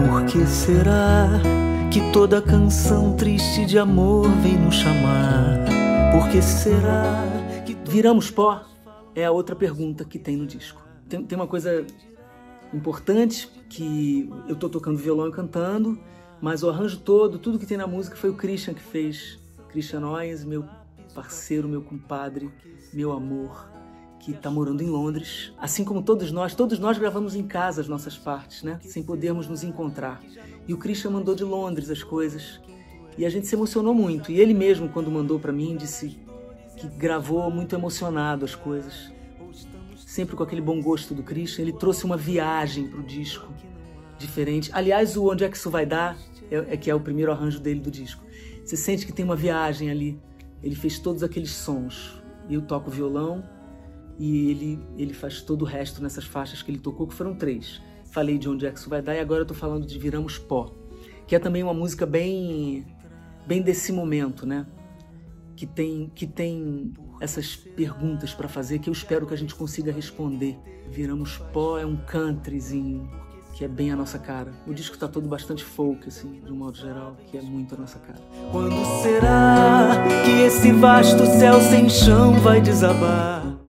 Por que será que toda canção triste de amor vem nos chamar? Por que será que viramos pó? É a outra pergunta que tem no disco. Tem, tem uma coisa importante que eu tô tocando violão e cantando, mas o arranjo todo, tudo que tem na música foi o Christian que fez. Christian Noyes, meu parceiro, meu compadre, meu amor, que está morando em Londres. Assim como todos nós, todos nós gravamos em casa as nossas partes, né? Sem podermos nos encontrar. E o Christian mandou de Londres as coisas. E a gente se emocionou muito. E ele mesmo, quando mandou para mim, disse que gravou muito emocionado as coisas. Sempre com aquele bom gosto do Christian, ele trouxe uma viagem pro disco diferente. Aliás, o Onde é que isso vai dar é, é que é o primeiro arranjo dele do disco. Você sente que tem uma viagem ali. Ele fez todos aqueles sons. Eu toco violão e ele, ele faz todo o resto nessas faixas que ele tocou, que foram três. Falei de onde é que isso vai dar e agora eu tô falando de Viramos Pó, que é também uma música bem, bem desse momento, né? Que tem, que tem essas perguntas para fazer que eu espero que a gente consiga responder. Viramos Pó é um countryzinho que é bem a nossa cara. O disco tá todo bastante folk, assim, de um modo geral, que é muito a nossa cara. Quando será que esse vasto céu sem chão vai desabar?